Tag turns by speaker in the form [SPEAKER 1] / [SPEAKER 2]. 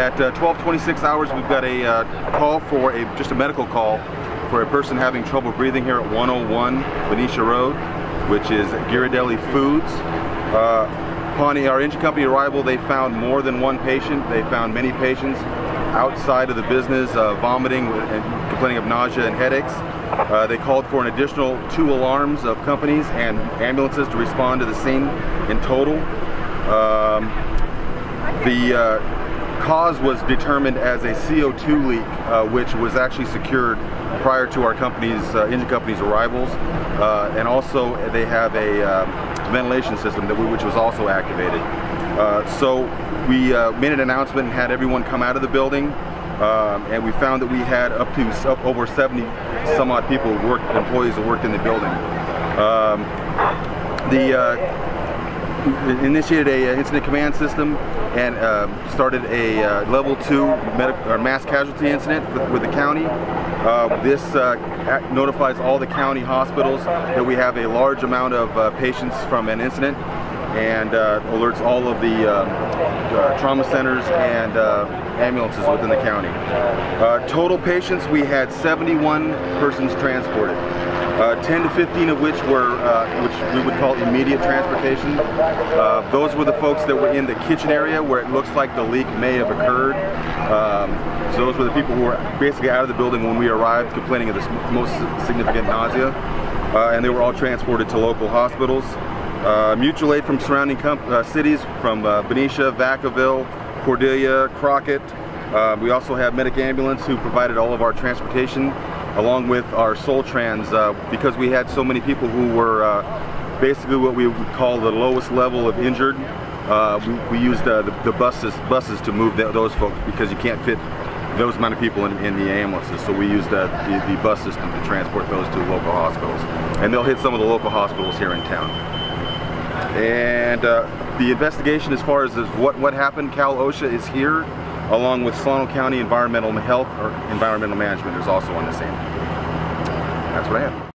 [SPEAKER 1] at uh, 12:26 hours, we've got a uh, call for a just a medical call for a person having trouble breathing here at 101 Benicia Road, which is Ghiringhelli Foods. Uh, upon our engine company arrival, they found more than one patient. They found many patients outside of the business, uh, vomiting and complaining of nausea and headaches. Uh, they called for an additional two alarms of companies and ambulances to respond to the scene in total. Um, the uh, cause was determined as a CO2 leak, uh, which was actually secured prior to our company's uh, engine company's arrivals, uh, and also they have a um, ventilation system that we, which was also activated. Uh, so we uh, made an announcement and had everyone come out of the building. Um, and we found that we had up to up over 70 some odd people worked, employees that worked in the building. Um, the uh, initiated a incident command system and uh, started a uh, level two mass casualty incident with, with the county. Uh, this uh, notifies all the county hospitals that we have a large amount of uh, patients from an incident and uh, alerts all of the uh, uh, trauma centers and ambulances within the county. total patients, we had 71 persons transported. Uh, 10 to 15 of which were, uh, which we would call immediate transportation. Uh, those were the folks that were in the kitchen area where it looks like the leak may have occurred. Um, so those were the people who were basically out of the building when we arrived complaining of this most significant nausea. and they were all transported to local hospitals. Uh, mutual aid from surrounding uh, cities from uh, Benicia, Vacaville, Cordelia, Crockett. Uh, we also have Medic Ambulance who provided all of our transportation along with our SolTrans uh, because we had so many people who were basically what we would call the lowest level of injured. we, we, used the, the, buses buses to move the, those folks because you can't fit those amount of people in, in the ambulances. So we used the, the bus system to transport those to local hospitals. And they'll hit some of the local hospitals here in town. And uh, the investigation as far as what, what happened, Cal OSHA is here, along with Solano County Environmental Health or Environmental Management is also on the scene. That's what I have.